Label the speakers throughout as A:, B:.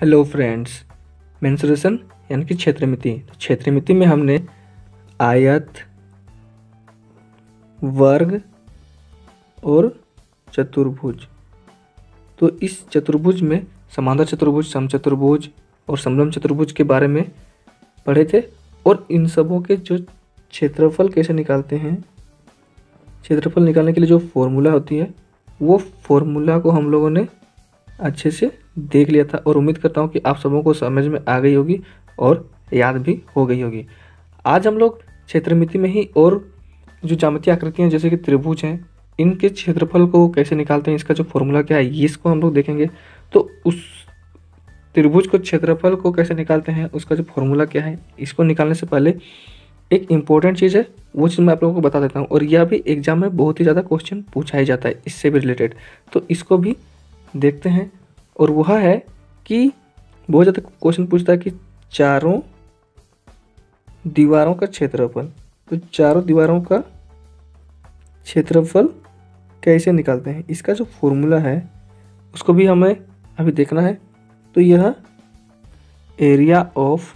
A: Hello friends mensuration यानी कि क्षेत्रमिति। तो क्षेत्रमिति में हमने आयत, वर्ग और चतुर्भुज। तो इस चतुर्भुज में समांतर चतुर्भुज, समचतुर्भुज और समलम चतुर्भुज के बारे में पढ़े थे। और इन सबों के जो क्षेत्रफल कैसे निकालते हैं, क्षेत्रफल निकालने के लिए जो फॉर्मूला होती है, वो फॉर्मूला को हम लोगों ने अच्छे से देख लिया था और उम्मीद करता हूँ कि आप सबों को समझ में आ गई होगी और याद भी हो गई होगी। आज हम लोग क्षेत्रमिति में ही और जो जामती आकृतियाँ जैसे कि त्रिभुज हैं, इनके क्षेत्रफल को कैसे निकालते हैं, इसका जो फॉर्मूला क्या है इसको हम लोग देखेंगे। तो उस त्रिभुज को क्षेत्रफल को कैसे निकालते हैं, उसका जो फॉर्मूला क्या है, इसको निकालने से पहले एक इंपॉर्टेंट चीज़ है, वो चीज़ मैं आप लोगों को बता देता हूँ। और यह भी एग्ज़ाम में बहुत ही ज़्यादा क्वेश्चन पूछा ही जाता है, इससे भी रिलेटेड तो इसको भी देखते हैं। और वह है कि बहुत ज़्यादा क्वेश्चन पूछता है कि चारों दीवारों का क्षेत्रफल तो चारों दीवारों का क्षेत्रफल कैसे निकालते हैं? इसका जो फॉर्मूला है, उसको भी हमें अभी देखना है। तो यह area of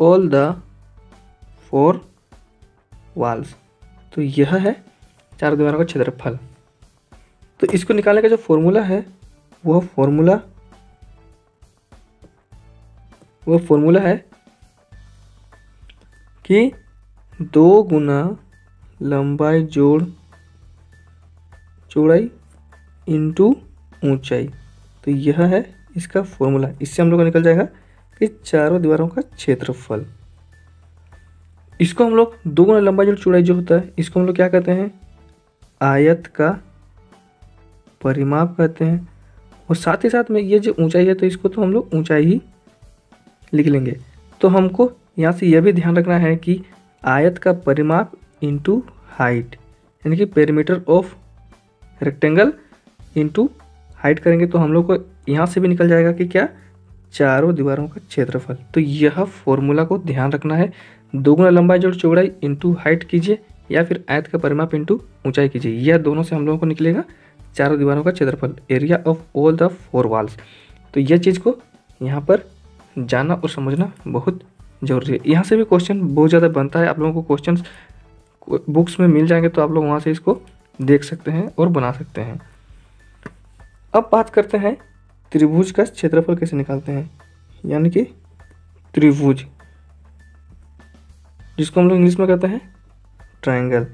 A: all the four walls तो यह है चार दीवारों का क्षेत्रफल। तो इसको निकालने का जो फॉर्मूला है, वह फॉर्मूला वह फॉर्मूला है कि दो गुना लंबाई जोड़, चौड़ाई इंटू ऊंचाई। तो यह है इसका फॉर्मूला इससे हम लोग का निकल जाएगा कि चारों दीवारों का क्षेत्रफल। इसको हम लोग दो गुना लंबाई जोड़, चौड़ाई जो होता है, इसको हम लोग क्या कहते हैं? आयत का परिमाप कहते हैं। और साथ ही साथ में ये जो ऊंचाई है तो इसको तो हम लोग ऊंचाई ही लिख लेंगे। तो हमको यहाँ से यह भी ध्यान रखना है कि आयत का परिमाप इंटू हाइट यानी कि perimeter of rectangle into height करेंगे तो हम लोग को यहाँ से भी निकल जाएगा कि क्या? चारों दीवारों का क्षेत्रफल। तो यह फॉर्मूला को ध्यान रखना है। दोगुना लंबाई जोड़ चौड़ाई इंटू हाइट कीजिए, या फिर आयत का परिमाप इंटू ऊंचाई कीजिए। यह दोनों से हम लोगों को निकलेगा। चारों दीवारों का क्षेत्रफल area of all the four walls तो यह चीज़ को यहाँ पर जानना और समझना बहुत ज़रूरी है। यहाँ से भी क्वेश्चन बहुत ज़्यादा बनता है। आप लोगों को क्वेश्चन बुक्स में मिल जाएँगे तो आप लोग वहाँ से इसको देख सकते हैं और बना सकते हैं। अब बात करते हैं त्रिभुज का क्षेत्रफल कैसे निकालते हैं। यानी कि त्रिभुज, जिसको हम लोग इंग्लिश में कहते हैं ट्रायंगल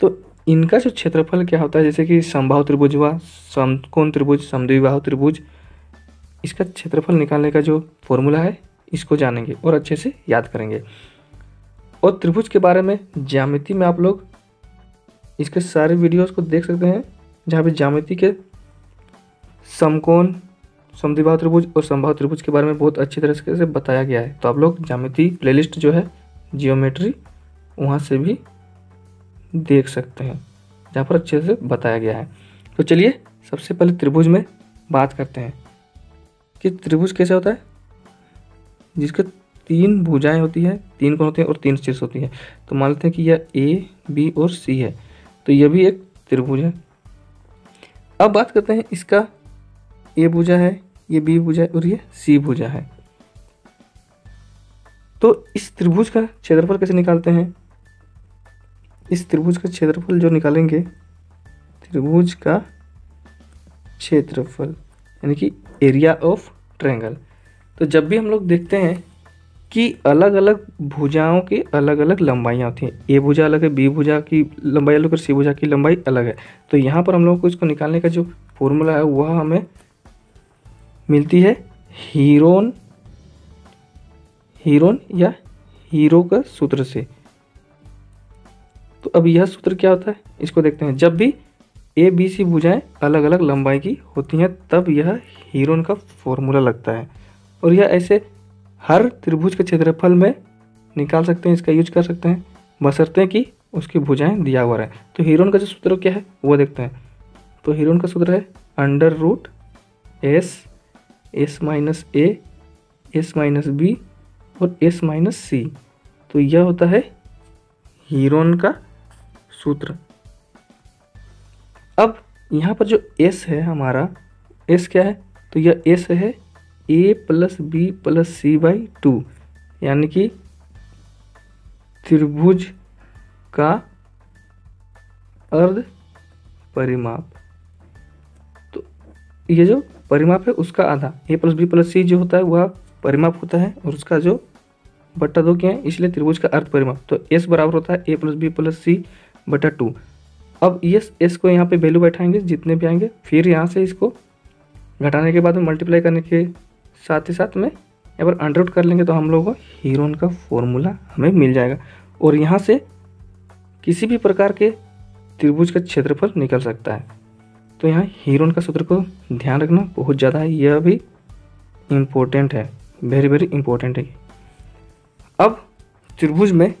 A: तो इनका जो क्षेत्रफल क्या होता है? जैसे कि संभाव त्रिभुज हुआ, समकोण त्रिभुज समद्विबाहु त्रिभुज, इसका क्षेत्रफल निकालने का जो फॉर्मूला है, इसको जानेंगे और अच्छे से याद करेंगे। और त्रिभुज के बारे में ज्यामिति में आप लोग इसके सारे वीडियोस को देख सकते हैं, जहाँ पे ज्यामिति के समकोण समद्विबाहु त्रिभुज और संभाव त्रिभुज के बारे में बहुत अच्छी तरह से बताया गया है। तो आप लोग ज्यामिति प्लेलिस्ट जो है जियोमेट्री वहाँ से भी देख सकते हैं। जहाँ पर अच्छे से बताया गया है। तो चलिए, सबसे पहले त्रिभुज में बात करते हैं। कि त्रिभुज कैसे होता है? जिसके तीन भुजाएँ होती हैं, तीन कौन होते हैं और तीन शीर्ष होती हैं। तो मान लेते हैं कि यह ए बी और सी है। तो यह भी एक त्रिभुज है। अब बात करते हैं, इसका ए भुजा है, ये बी भुजा है और ये सी भुजा है। तो इस त्रिभुज का क्षेत्रफल कैसे निकालते हैं? इस त्रिभुज का क्षेत्रफल जो निकालेंगे, त्रिभुज का क्षेत्रफल, यानी कि एरिया ऑफ़ ट्रायंगल तो जब भी हम लोग देखते हैं कि अलग अलग भुजाओं की अलग अलग लंबाइयाँ होती हैं ए भुजा अलग है बी भुजा की लंबाई अलग और सी भुजा की लंबाई अलग है तो यहाँ पर हम लोग को इसको निकालने का जो फॉर्मूला है, वह हमें मिलती है हीरोन हीरोन या हीरो का सूत्र से। तो अब यह सूत्र क्या होता है? इसको देखते हैं। जब भी ए बी सी भुजाएँ अलग अलग लंबाई की होती हैं, तब यह हीरोन का फॉर्मूला लगता है। और यह ऐसे हर त्रिभुज के क्षेत्रफल में निकाल सकते हैं, इसका यूज़ कर सकते हैं। बसरते हैं कि उसकी भुजाएँ दिया हुआ है तो हीरोन का जो सूत्र क्या है, वो देखते हैं। तो हीरोन का सूत्र है under root s s minus a, s minus b और एस माइनस सी। तो यह होता है हीरोन का सूत्र। अब यहाँ पर जो एस है हमारा एस क्या है? तो यह एस है a plus b plus c by two यानी कि त्रिभुज का अर्ध परिमाप। तो ये जो परिमाप है उसका आधा a plus b plus c जो होता है वह परिमाप होता है और उसका जो बट्टा दो क्या है? इसलिए त्रिभुज का अर्ध परिमाप। तो एस बराबर होता है a plus b plus c बटा टू। अब ये एस को यहाँ पे वैल्यू बैठाएँगे, जितने भी आएँगे, फिर यहाँ से इसको घटाने के बाद में मल्टीप्लाई करने के साथ ही साथ में यहाँ पर अंडर कर लेंगे तो हम लोगों को हीरोन का फॉर्मूला हमें मिल जाएगा। और यहाँ से किसी भी प्रकार के त्रिभुज का क्षेत्रफल निकल सकता है। तो यहाँ हीरोन का सूत्र को ध्यान रखना बहुत ज़्यादा है, यह भी इम्पोर्टेंट है वेरी वेरी इम्पोर्टेंट है। अब त्रिभुज में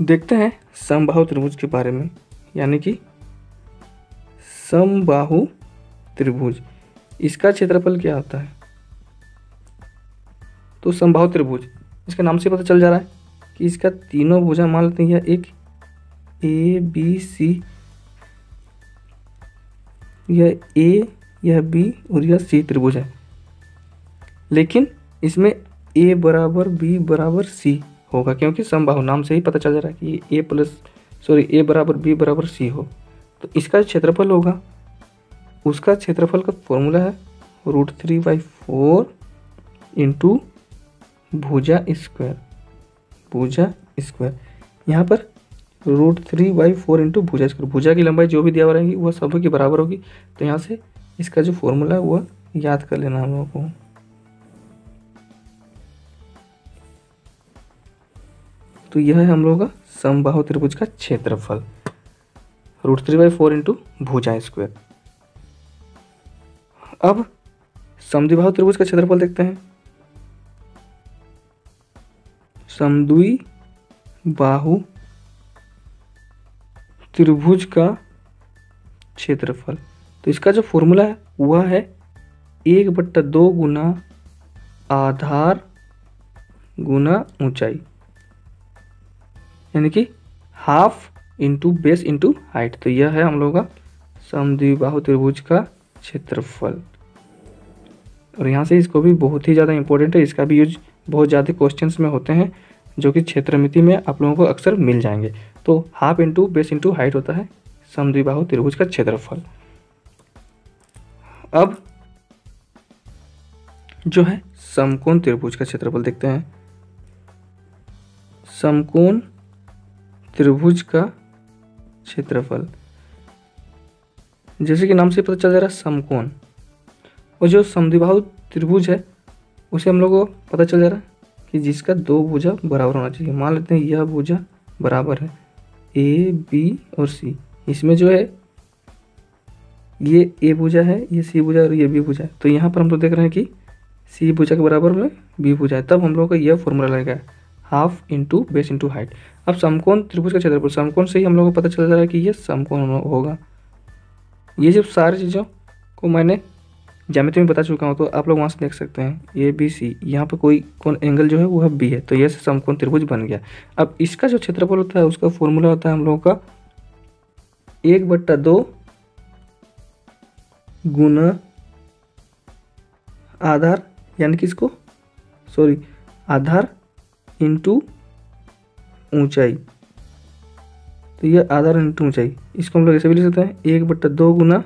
A: देखते हैं समबाहु त्रिभुज के बारे में, यानी कि समबाहु त्रिभुज। इसका क्षेत्रफल क्या होता है? तो समबाहु त्रिभुज, इसके नाम से पता चल जा रहा है कि इसका तीनों भुजा मान लेते हैं, एक ए बी सी यह ए यह बी और यह सी त्रिभुज है। लेकिन इसमें ए बराबर बी बराबर सी होगा, क्योंकि समबाहु नाम से ही पता चल जा रहा है कि ए प्लस सॉरी ए बराबर बी बराबर सी हो। तो इसका क्षेत्रफल होगा। उसका क्षेत्रफल का फॉर्मूला है root three by four into भुजा स्क्वायर भुजा स्क्वायर यहाँ पर root three by four into भुजा स्क्वायर भुजा की लंबाई जो भी दिया रहेगी, वह सभी के बराबर होगी। तो यहाँ से इसका जो फॉर्मूला है, वह याद कर लेना हम लोगों को। तो यह है हम लोगों का समबाहु त्रिभुज का क्षेत्रफल। Root three by four into भुजा स्क्वायर। अब समद्विबाहु त्रिभुज का क्षेत्रफल देखते हैं। समद्वि बाहु त्रिभुज का क्षेत्रफल। तो इसका जो फॉर्मूला है, वह है एक बट्टा दो गुना आधार गुना ऊंचाई। यानी कि half into base into height तो यह है हम लोगों का समद्विबाहु त्रिभुज का क्षेत्रफल। और यहाँ से इसको भी बहुत ही ज़्यादा इंपॉर्टेंट है। इसका भी यूज़ बहुत ज़्यादा क्वेश्चंस में होते हैं, जो कि क्षेत्रमिति में आप लोगों को अक्सर मिल जाएँगे। तो half into base into height होता है समद्विबाहु त्रिभुज का क्षेत्रफल। अब जो है समकोण त्रिभुज का क्षेत्रफल देखते हैं। समकोण त्रिभुज का क्षेत्रफल। जैसे कि नाम से पता चल जा रहा है समकोण। और जो समद्विबाहु त्रिभुज है, उसे हम लोग को पता चल जा रहा है कि जिसका दो भुजा बराबर होना चाहिए। मान लेते हैं यह भुजा बराबर है ए बी और सी इसमें जो है, ये ए भुजा है, ये सी भुजा और ये बी भुजा है। तो यहाँ पर हम लोग देख रहे हैं कि सी भुजा के बराबर में बी भुजा है। तब हम लोग का यह फॉर्मूला लगेगा। Half into base into height अब समकोण त्रिभुज का क्षेत्रफल, समकोण से ही हम लोग को पता चल रहा है कि ये समकोण होगा। ये जब सारी चीज़ों को मैंने ज्यामिति में बता चुका हूँ तो आप लोग वहाँ से देख सकते हैं। ए बी सी यहाँ पर कोई कौन एंगल जो है वह बी है तो ये समकोण त्रिभुज बन गया। अब इसका जो क्षेत्रफल होता है, उसका फॉर्मूला होता है हम लोगों का एक बट्टा दो गुना आधार, यानी कि इसको सॉरी आधार इंटू ऊंचाई। तो यह आधार इंटू ऊंचाई। इसको हम लोग ऐसे भी लिख सकते हैं, एक बट्टा दो गुना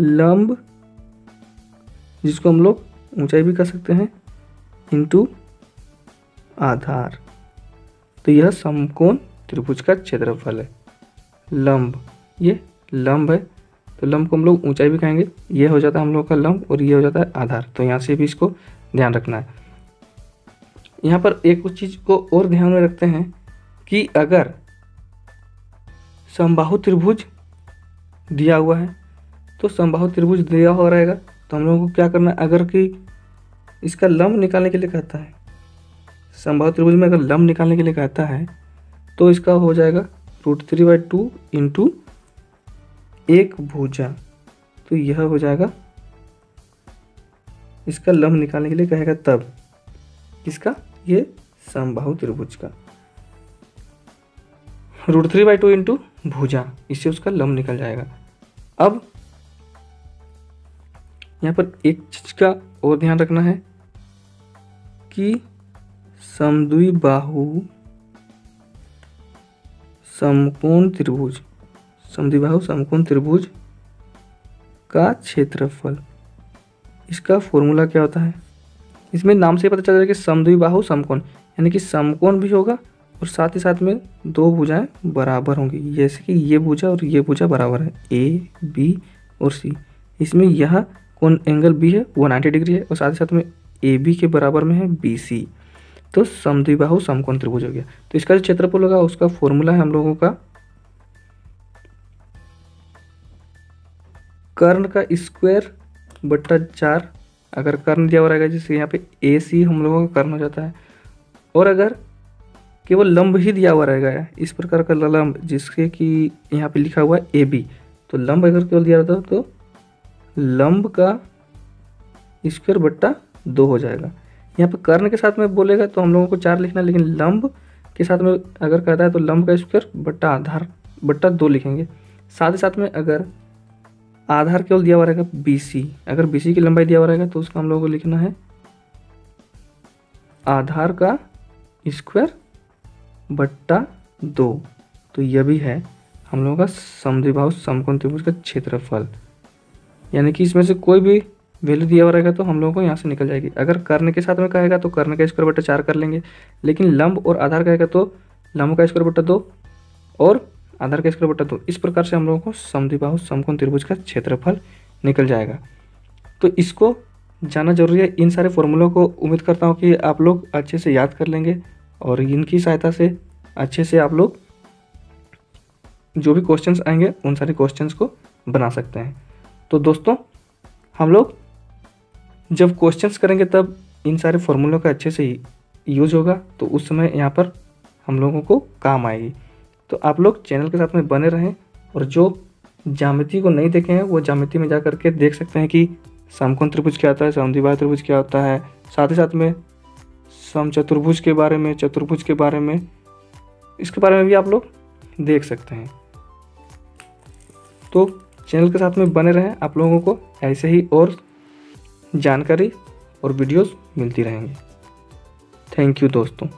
A: लंब, जिसको हम लोग ऊंचाई भी कर सकते हैं इंटू आधार। तो यह समकोण त्रिभुज का क्षेत्रफल है। लंब, ये लंब है। तो लंब को हम लोग ऊंचाई भी कहेंगे। ये हो जाता है हम लोग का लंब और ये हो जाता है आधार। तो यहाँ से भी इसको ध्यान रखना है। यहाँ पर एक उस चीज़ को और ध्यान में रखते हैं कि अगर समबाहु त्रिभुज दिया हुआ है तो समबाहु त्रिभुज दिया हुआ रहेगा। तो हम लोगों को क्या करना है? अगर कि इसका लंब निकालने के लिए कहता है समबाहु त्रिभुज में अगर लंब निकालने के लिए कहता है तो इसका हो जाएगा root three by two into एक भुजा। तो यह हो जाएगा, इसका लंब निकालने के लिए कहेगा तब। इसका ये समबाहु त्रिभुज का। Root three by two into भुजा, इससे उसका लंब निकल जाएगा। अब यहाँ पर एक चीज़ का और ध्यान रखना है कि समद्वि बाहु समकोण त्रिभुज, समद्वी समद्विबाहु समकोण त्रिभुज का क्षेत्रफल। इसका फॉर्मूला क्या होता है? इसमें नाम से पता चल रहा है कि समद्विबाहु समकोण। यानी कि समकोण भी होगा और साथ ही साथ में दो भुजाएँ बराबर होंगी। जैसे कि ये भुजा और ये भुजा बराबर है। ए, बी और सी। इसमें यह कौन एंगल बी है, वो 90 डिग्री है और साथ ही साथ में ए बी के बराबर में है बी सी। तो समद्विबाहु समकोण त्रिभुज हो गया। तो इसका जो क्षेत्रफल होगा, उसका फॉर्मूला है हम लोगों का कर्ण का स्क्वायर बट्टा चार अगर कर्ण दिया हुआ रहेगा, जैसे यहाँ पे ए सी हम लोगों का कर्ण हो जाता है। और अगर केवल लंब ही दिया हुआ रहेगा, इस प्रकार का लंब जिसके कि यहाँ पे लिखा हुआ है ए बी तो लंब अगर केवल दिया रहता तो लंब का स्क्वायर बट्टा दो हो जाएगा। यहाँ पे कर्ण के साथ में बोलेगा तो हम लोगों को चार लिखना लेकिन लंब के साथ में अगर कहता है तो लंब का स्क्वायर बट्टा आधार, बट्टा दो लिखेंगे। साथ ही साथ में अगर आधार केवल दिया हुआ रहेगा बी सी अगर बी सी की लंबाई दिया हुआ रहेगा तो उसका हम लोगों को लिखना है आधार का स्क्वायर बट्टा दो। तो यह भी है हम लोगों का समद्विबाहु समकोण त्रिभुज का क्षेत्रफल। यानी कि इसमें से कोई भी वैल्यू दिया हुआ रहेगा तो हम लोगों को यहाँ से निकल जाएगी। अगर कर्ण के साथ में कहेगा तो कर्ण का स्क्वायर बट्टा चार कर लेंगे। लेकिन लंब और आधार कहेगा तो लंब का स्क्वायर बट्टा दो और आधार का स्क्वायर बट्टा दो इस प्रकार से हम लोगों को समद्विबाहु, समकोण, त्रिभुज का क्षेत्रफल निकल जाएगा। तो इसको जाना ज़रूरी है। इन सारे फॉर्मूलों को उम्मीद करता हूँ कि आप लोग अच्छे से याद कर लेंगे और इनकी सहायता से अच्छे से आप लोग जो भी क्वेश्चंस आएँगे, उन सारे क्वेश्चंस को बना सकते हैं। तो दोस्तों, हम लोग जब क्वेश्चंस करेंगे तब इन सारे फॉर्मूलों का अच्छे से यूज़ होगा तो उस समय यहाँ पर हम लोगों को काम आएगी। तो आप लोग चैनल के साथ में बने रहें और जो जामिति को नहीं देखे हैं, वो जामिति में जा करके देख सकते हैं कि समकोण त्रिभुज क्या होता है, समद्विबाह त्रिभुज क्या होता है। साथ ही साथ में सम चतुर्भुज के बारे में, चतुर्भुज के बारे में, इसके बारे में भी आप लोग देख सकते हैं। तो चैनल के साथ में बने रहें, आप लोगों को ऐसे ही और जानकारी और वीडियोस मिलती रहेंगी। थैंक यू दोस्तों।